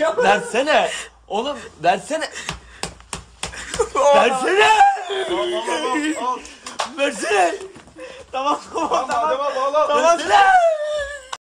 Versene. Oğlum versene. versene. Al al al al. Versene. Tamam tamam Tamam tamam. Adem abi al al. Tamam. Versene.